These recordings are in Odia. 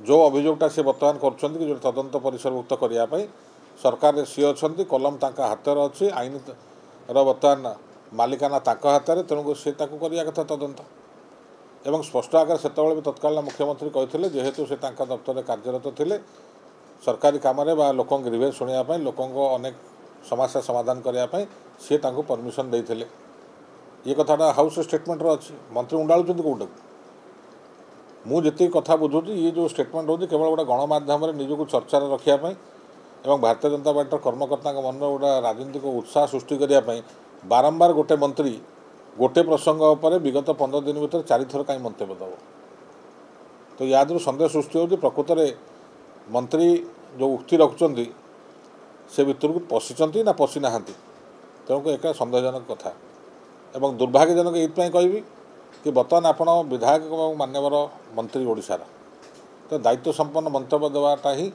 ଯେଉଁ ଅଭିଯୋଗଟା ସେ ବର୍ତ୍ତମାନ କରୁଛନ୍ତି କି ଯେଉଁ ତଦନ୍ତ ପରିସରଭୁକ୍ତ କରିବା ପାଇଁ ସରକାରରେ ସିଏ ଅଛନ୍ତି କଲମ ତାଙ୍କ ହାତରେ ଅଛି ଆଇନର ବର୍ତ୍ତମାନ ମାଲିକାନା ତାଙ୍କ ହାତରେ ତେଣୁକରି ସେ ତାକୁ କରିବା କଥା ତଦନ୍ତ ଏବଂ ସ୍ପଷ୍ଟ ଆକାରରେ ସେତେବେଳେ ବି ତତ୍କାଳୀନ ମୁଖ୍ୟମନ୍ତ୍ରୀ କହିଥିଲେ ଯେହେତୁ ସେ ତାଙ୍କ ଦପ୍ତରରେ କାର୍ଯ୍ୟରତ ଥିଲେ ସରକାରୀ କାମରେ ବା ଲୋକଙ୍କ ଗ୍ରିଭେନ୍ସ ଶୁଣିବା ପାଇଁ ଲୋକଙ୍କ ଅନେକ ସମସ୍ୟା ସମାଧାନ କରିବା ପାଇଁ ସିଏ ତାଙ୍କୁ ପରମିସନ୍ ଦେଇଥିଲେ ଇଏ କଥାଟା ହାଉସ୍ ଷ୍ଟେଟମେଣ୍ଟର ଅଛି ମନ୍ତ୍ରୀ ଉଣ୍ଡାଳୁଛନ୍ତି କେଉଁଟାକୁ ମୁଁ ଯେତିକି କଥା ବୁଝୁଛି ଇଏ ଯେଉଁ ଷ୍ଟେଟମେଣ୍ଟ ହେଉଛି କେବଳ ଗୋଟେ ଗଣମାଧ୍ୟମରେ ନିଜକୁ ଚର୍ଚ୍ଚାରେ ରଖିବା ପାଇଁ ଏବଂ ଭାରତୀୟ ଜନତା ପାର୍ଟିର କର୍ମକର୍ତ୍ତାଙ୍କ ମନରେ ଗୋଟେ ରାଜନୈତିକ ଉତ୍ସାହ ସୃଷ୍ଟି କରିବା ପାଇଁ ବାରମ୍ବାର ଗୋଟେ ମନ୍ତ୍ରୀ ଗୋଟେ ପ୍ରସଙ୍ଗ ଉପରେ ବିଗତ ପନ୍ଦର ଦିନ ଭିତରେ ଚାରିଥର କାହିଁ ମନ୍ତବ୍ୟ ଦେବ? ତ ୟା ଦେହରୁ ସନ୍ଦେହ ସୃଷ୍ଟି ହେଉଛି ପ୍ରକୃତରେ ମନ୍ତ୍ରୀ ଯେଉଁ ଉକ୍ତି ରଖୁଛନ୍ତି ସେ ଭିତରକୁ ପଶିଛନ୍ତି ନା ପଶିନାହାନ୍ତି? ତେଣୁକୁ ଏକା ସନ୍ଦେହଜନକ କଥା। ଏବଂ ଦୁର୍ଭାଗ୍ୟଜନକ ଏଇଥିପାଇଁ କହିବି କି ବର୍ତ୍ତମାନ ଆପଣ ବିଧାୟକ ଏବଂ ମାନ୍ୟବର ମନ୍ତ୍ରୀ ଓଡ଼ିଶାର ତ ଦାୟିତ୍ୱ ସମ୍ପନ୍ନ ମନ୍ତବ୍ୟ ଦେବାଟା ହିଁ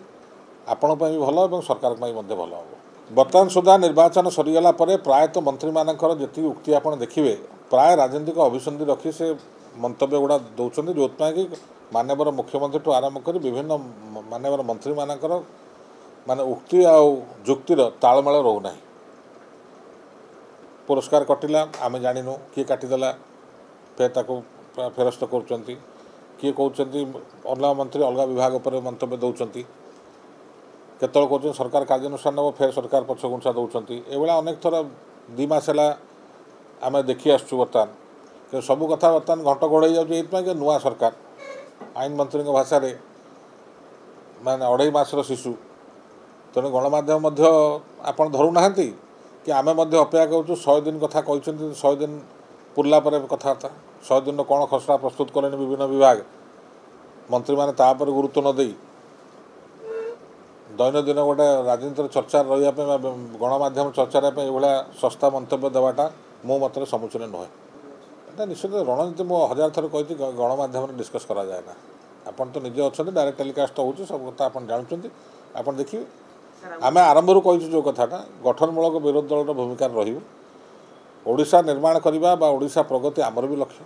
ଆପଣଙ୍କ ପାଇଁ ବି ଭଲ ଏବଂ ସରକାରଙ୍କ ପାଇଁ ମଧ୍ୟ ଭଲ ହେବ। ବର୍ତ୍ତମାନ ସୁଦ୍ଧା ନିର୍ବାଚନ ସରିଗଲା ପରେ ପ୍ରାୟତଃ ମନ୍ତ୍ରୀମାନଙ୍କର ଯେତିକି ଉକ୍ତି ଆପଣ ଦେଖିବେ ପ୍ରାୟ ରାଜନୈତିକ ଅଭିସନ୍ଧି ରଖି ସେ ମନ୍ତବ୍ୟ ଗୁଡ଼ା ଦେଉଛନ୍ତି ଯେଉଁଥିପାଇଁ କି ମାନ୍ୟବର ମୁଖ୍ୟମନ୍ତ୍ରୀଠୁ ଆରମ୍ଭ କରି ବିଭିନ୍ନ ମାନ୍ୟବର ମନ୍ତ୍ରୀମାନଙ୍କର ମାନେ ଉକ୍ତି ଆଉ ଯୁକ୍ତିର ତାଳମେଳ ରହୁନାହିଁ। ପୁରସ୍କାର କଟିଲା ଆମେ ଜାଣିନୁ କିଏ କାଟିଦେଲା ଫେର ତାକୁ ଫେରସ୍ତ କରୁଛନ୍ତି। କିଏ କହୁଛନ୍ତି ଅଲଗା ମନ୍ତ୍ରୀ ଅଲଗା ବିଭାଗ ଉପରେ ମନ୍ତବ୍ୟ ଦେଉଛନ୍ତି। କେତେବେଳେ କହୁଛନ୍ତି ସରକାର କାର୍ଯ୍ୟାନୁଷ୍ଠାନ ନେବ ଫେର ସରକାର ପଛଘୁଞ୍ଚା ଦେଉଛନ୍ତି। ଏଭଳିଆ ଅନେକ ଥର ଦୁଇ ମାସ ହେଲା ଆମେ ଦେଖି ଆସୁଛୁ ବର୍ତ୍ତମାନ। କିନ୍ତୁ ସବୁ କଥା ବର୍ତ୍ତମାନ ଘଣ୍ଟ ଘୋଡ଼େଇ ଯାଉଛି ଏଇଥିପାଇଁ କି ନୂଆ ସରକାର। ଆଇନ ମନ୍ତ୍ରୀଙ୍କ ଭାଷାରେ ମାନେ ଅଢ଼େଇ ମାସର ଶିଶୁ। ତେଣୁ ଗଣମାଧ୍ୟମ ମଧ୍ୟ ଆପଣ ଧରୁନାହାନ୍ତି କି ଆମେ ମଧ୍ୟ ଅପେକ୍ଷା କରୁଛୁ ଶହେ ଦିନ କଥା କହିଛନ୍ତି ଶହେ ଦିନ ପୁରିଲା ପରେ କଥାବାର୍ତ୍ତା। ଶହେ ଦିନର କ'ଣ ଖସଡ଼ା ପ୍ରସ୍ତୁତ କଲେଣି ବିଭିନ୍ନ ବିଭାଗ। ମନ୍ତ୍ରୀମାନେ ତା ଉପରେ ଗୁରୁତ୍ୱ ନ ଦେଇ ଦୈନନ୍ଦିନ ଗୋଟେ ରାଜନୀତିର ଚର୍ଚ୍ଚାରେ ରହିବା ପାଇଁ ବା ଗଣମାଧ୍ୟମ ଚର୍ଚ୍ଚାରେ ପାଇଁ ଏଭଳିଆ ଶସ୍ତା ମନ୍ତବ୍ୟ ଦେବାଟା ମୋ ମତରେ ସମୁଚୀନ ନୁହେଁ। ଏଇଟା ନିଶ୍ଚିତ ରଣନୀତି ମୁଁ ହଜାର ଥର କହିଛି ଗଣମାଧ୍ୟମରେ ଡିସ୍କସ୍ କରାଯାଏ ନା। ଆପଣ ତ ନିଜେ ଅଛନ୍ତି ଡାଇରେକ୍ଟ ଟେଲିକାଷ୍ଟ ହେଉଛି ସବୁ କଥା ଆପଣ ଜାଣୁଛନ୍ତି। ଆପଣ ଦେଖିବେ ଆମେ ଆରମ୍ଭରୁ କହିଛୁ ଯେଉଁ କଥାଟା ଗଠନମୂଳକ ବିରୋଧୀ ଦଳର ଭୂମିକାରେ ରହିବୁ। ଓଡ଼ିଶା ନିର୍ମାଣ କରିବା ବା ଓଡ଼ିଶା ପ୍ରଗତି ଆମର ବି ଲକ୍ଷ୍ୟ।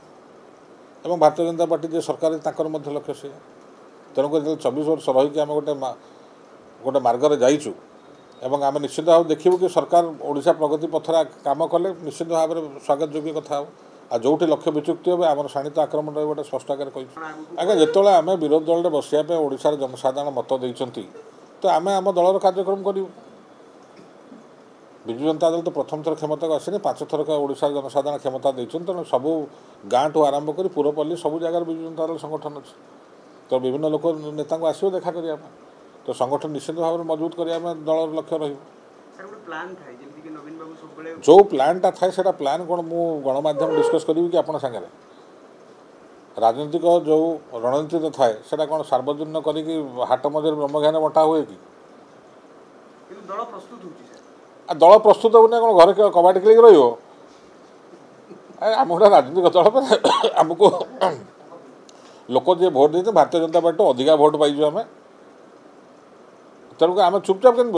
ଏବଂ ଭାରତୀୟ ଜନତା ପାର୍ଟି ଯିଏ ସରକାର ତାଙ୍କର ମଧ୍ୟ ଲକ୍ଷ୍ୟ ସେଇଆ। ତେଣୁକରି ଯେତେବେଳେ ଚବିଶ ବର୍ଷ ରହିକି ଆମେ ଗୋଟେ ଗୋଟେ ମାର୍ଗରେ ଯାଇଛୁ ଏବଂ ଆମେ ନିଶ୍ଚିତ ଭାବରେ ଦେଖିବୁ କି ସରକାର ଓଡ଼ିଶା ପ୍ରଗତି ପଥରେ କାମ କଲେ ନିଶ୍ଚିତ ଭାବରେ ସ୍ୱାଗତ ଯୋଗ୍ୟ କଥା ହେବ ଆଉ ଯେଉଁଠି ଲକ୍ଷ୍ୟ ବିଚୁକ୍ତି ହେବ ଆମର ଶାଣିତ ଆକ୍ରମଣ ରହିବ ଗୋଟେ ସ୍ପଷ୍ଟ ଆକାରରେ କହିଛୁ। ଆଜ୍ଞା ଯେତେବେଳେ ଆମେ ବିରୋଧୀ ଦଳରେ ବସିବା ପାଇଁ ଓଡ଼ିଶାର ଜନସାଧାରଣ ମତ ଦେଇଛନ୍ତି ତ ଆମେ ଆମ ଦଳର କାର୍ଯ୍ୟକ୍ରମ କରିବୁ। ବିଜୁ ଜନତା ଦଳ ତ ପ୍ରଥମ ଥର କ୍ଷମତାକୁ ଆସିନି ପାଞ୍ଚ ଥରକ ଓଡ଼ିଶାର ଜନସାଧାରଣ କ୍ଷମତା ଦେଇଛନ୍ତି ତେଣୁ ସବୁ ଗାଁଠୁ ଆରମ୍ଭ କରି ପୁରପଲ୍ଲୀ ସବୁ ଜାଗାରେ ବିଜୁ ଜନତା ଦଳ ସଂଗଠନ ଅଛି। ତ ବିଭିନ୍ନ ଲୋକ ନେତାଙ୍କୁ ଆସିବ ଦେଖା କରିବା ପାଇଁ। ତ ସଂଗଠନ ନିଶ୍ଚିତ ଭାବରେ ମଜବୁତ କରିବା ପାଇଁ ଦଳର ଲକ୍ଷ୍ୟ ରହିବ। ଯେଉଁ ପ୍ଲାନ୍ଟା ଥାଏ ସେଇଟା ପ୍ଲାନ୍ କ'ଣ ମୁଁ ଗଣମାଧ୍ୟମ ଡିସ୍କସ୍ କରିବି କି ଆପଣ ସାଙ୍ଗରେ? ରାଜନୈତିକ ଯେଉଁ ରଣନୀତି ଥାଏ ସେଇଟା କ'ଣ ସାର୍ବଜନୀନ କରିକି ହାଟ ମଝିରେ ବ୍ରହ୍ମଜ୍ଞାନ ବଣ୍ଟା ହୁଏ କି? ଆଉ ଦଳ ପ୍ରସ୍ତୁତ ହେଉନି କ'ଣ ଘରେ କବାଡ଼ି ଖେଳିକି ରହିବ ଆମ ଗୋଟେ ରାଜନୈତିକ ଦଳ ଆମକୁ ଲୋକ ଯିଏ ଭୋଟ୍ ଦେଇଛନ୍ତି ଭାରତୀୟ ଜନତା ପାର୍ଟିରୁ ଅଧିକା ଭୋଟ୍ ପାଇଛୁ ଆମେ ତେଣୁକରି ଆମେ ଚୁପଚାପ କେମିତି